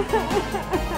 Ha ha ha ha!